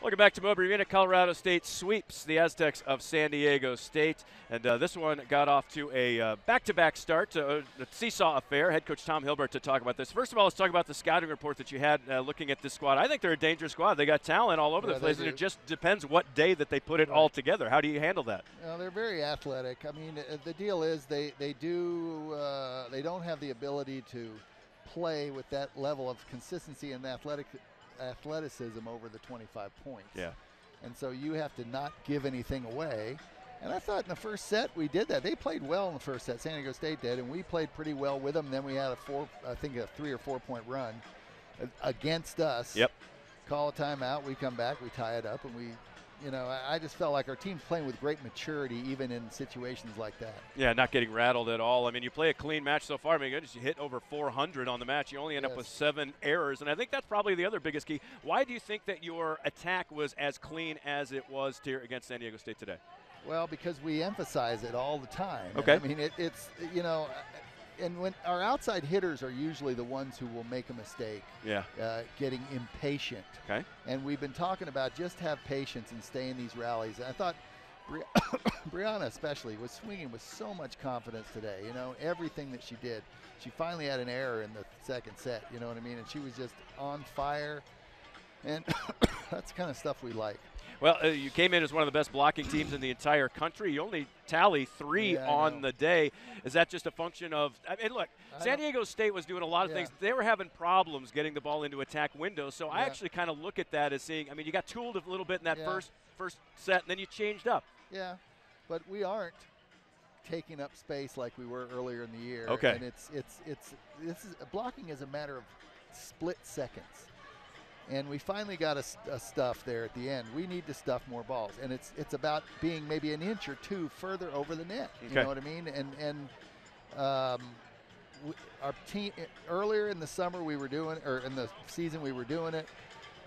Welcome back to Moby Arena. Colorado State sweeps the Aztecs of San Diego State. And uh, this one got off to a uh, back-to-back start, uh, the seesaw affair. Head coach Tom Hilbert to talk about this. First of all, let's talk about the scouting report that you had uh, looking at this squad. I think they're a dangerous squad. They got talent all over Yeah, the place, and it just depends what day that they put it all together. How do you handle that? You know, they're very athletic. I mean, uh, the deal is they they do uh, they don't have the ability to play with that level of consistency and athletic athleticism over the 25 points. Yeah. And so you have to not give anything away. And I thought in the first set we did that. They played well in the first set. San Diego State did, and we played pretty well with them. Then we had a four, I think a three or four point run against us. Yep. Call a timeout. We come back. We tie it up, and we, you know, I, I just felt like our team's playing with great maturity, even in situations like that. Yeah, not getting rattled at all. I mean, you play a clean match so far. I mean, goodness, you hit over 400 on the match. You only end up with seven errors, and I think that's probably the other biggest key. Why do you think that your attack was as clean as it was here against San Diego State today? Well, because we emphasize it all the time. And Okay. I mean, it, it's you know, and when our outside hitters are usually the ones who will make a mistake, Yeah. uh, getting impatient. Okay. And we've been talking about just have patience and stay in these rallies. I thought Bri- Brianna especially was swinging with so much confidence today. You know, everything that she did. She finally had an error in the second set. You know what I mean? And she was just on fire. And that's the kind of stuff we like. Well, uh, you came in as one of the best blocking teams in the entire country. You only tally three Yeah, on the day. Is that just a function of? I mean, look, I San Diego State was doing a lot of Yeah. things. They were having problems getting the ball into attack windows. So I actually kind of look at that as seeing. I mean, you got tooled a little bit in that Yeah. first first set, and then you changed up. Yeah, but we aren't taking up space like we were earlier in the year. Okay. And it's it's it's this is blocking is a matter of split seconds. And we finally got a stuff there at the end. We need to stuff more balls, and it's it's about being maybe an inch or two further over the net. You Okay. know what I mean? And and um, our team earlier in the summer we were doing, or in the season we were doing it.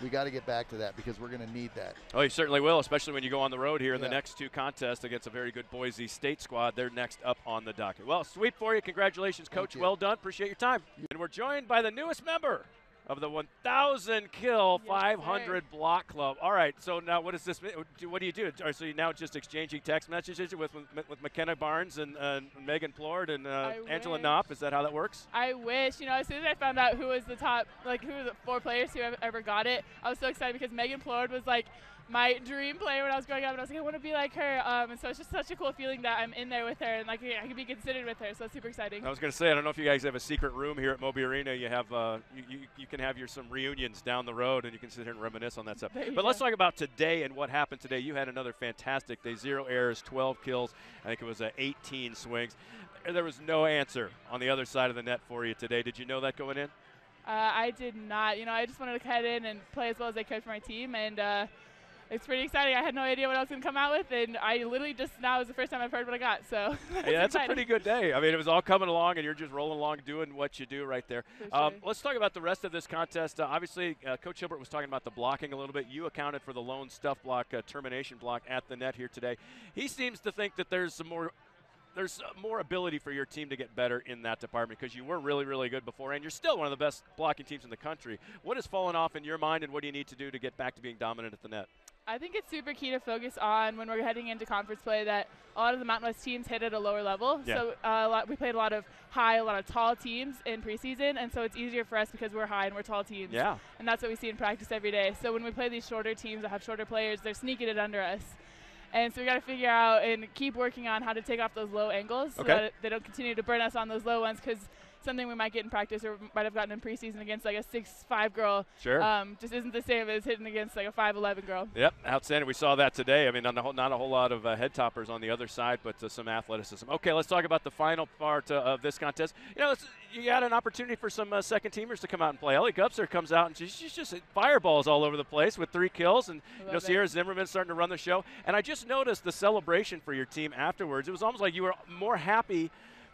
We got to get back to that because we're going to need that. Oh, you certainly will, especially when you go on the road here in the next two contests against a very good Boise State squad. They're next up on the docket. Well, sweep for you. Congratulations, Coach. Well done. Appreciate your time. And we're joined by the newest member of the 1,000 kill, Yes, 500 block club. All right. So now, what does this mean? What do you do? Are so you now just exchanging text messages with with, McKenna Barnes and uh, Megan Plord and uh, Angela wish. Knopf? Is that how that works? I wish, you know, as soon as I found out who was the top, like who were the four players who ever, ever got it, I was so excited because Megan Plord was like my dream player when I was growing up, and I was like, I want to be like her. Um, and so it's just such a cool feeling that I'm in there with her, and like I can be considered with her. So it's super exciting. I was going to say, I don't know if you guys have a secret room here at Moby Arena. You have, uh, you, you, you can have your some reunions down the road, and you can sit here and reminisce on that stuff. But let's talk about today and what happened today. You had another fantastic day, zero errors, 12 kills. I think it was uh, 18 swings. There was no answer on the other side of the net for you today. Did you know that going in? Uh, I did not, you know, I just wanted to head in and play as well as I could for my team, and uh, it's pretty exciting. I had no idea what I was going to come out with, and I literally just now is the first time I've heard what I got. So yeah, that's a pretty good day. I mean, it was all coming along, and you're just rolling along, doing what you do right there. For Um, let's talk about the rest of this contest. Uh, obviously, uh, Coach Hilbert was talking about the blocking a little bit. You accounted for the lone stuff block, uh, termination block at the net here today. He seems to think that there's some more. There's uh, more ability for your team to get better in that department because you were really, really good before, and you're still one of the best blocking teams in the country. What has fallen off in your mind, and what do you need to do to get back to being dominant at the net? I think it's super key to focus on when we're heading into conference play that a lot of the Mountain West teams hit at a lower level. Yeah. So uh, a lot, we played a lot of high, a lot of tall teams in preseason, and so it's easier for us because we're high and we're tall teams. Yeah. And that's what we see in practice every day. So when we play these shorter teams that have shorter players, they're sneaking it under us. And so we got to figure out and keep working on how to take off those low angles so that they don't continue to burn us on those low ones because something we might get in practice or might have gotten in preseason against like a six-five girl Sure. um, just isn't the same as hitting against like a 5'11 girl. Yep, outstanding. We saw that today. I mean, not a whole, not a whole lot of uh, head toppers on the other side, but uh, some athleticism. Okay, let's talk about the final part uh, of this contest. You know, you got an opportunity for some uh, second teamers to come out and play. Ellie Gupser comes out and she's, she's just fireballs all over the place with three kills, and you know. Sierra Zimmerman starting to run the show. And I just noticed the celebration for your team afterwards. It was almost like you were more happy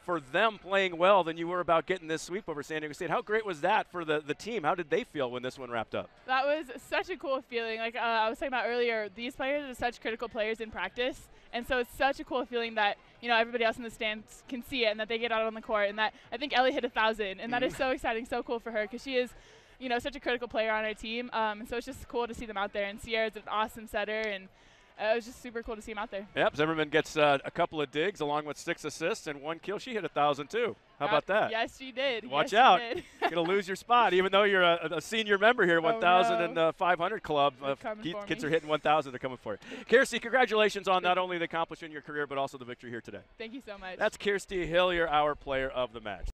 for them playing well than you were about getting this sweep over San Diego State. How great was that for the, the team? How did they feel when this one wrapped up? That was such a cool feeling. Like uh, I was talking about earlier, these players are such critical players in practice, and so it's such a cool feeling that you know everybody else in the stands can see it, and that they get out on the court, and that I think Ellie hit a thousand, and that is so exciting, so cool for her because she is you know, such a critical player on our team. Um, and so it's just cool to see them out there. And Sierra's an awesome setter, and it was just super cool to see him out there. Yep, Zimmerman gets uh, a couple of digs along with six assists and one kill. She hit a thousand too. How Uh, about that? Yes, she did. Watch yes, out. Did. You're gonna lose your spot, even though you're a, a senior member here, Oh, 1,500 club. Uh, kids, kids are hitting 1,000. They're coming for you. Kirstie, congratulations on not only the accomplishment in your career, but also the victory here today. Thank you so much. That's Kirstie Hillyer, our player of the match.